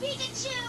Pikachu!